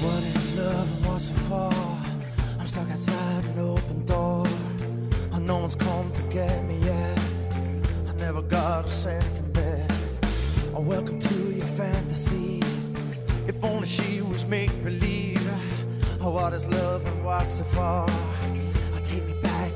What is love and what's it for? I'm stuck outside an open door. And no one's come to get me yet. I never got a second bed. Oh, welcome to your fantasy. If only she was make believe. Oh, what is love and what's it for? Oh, take me back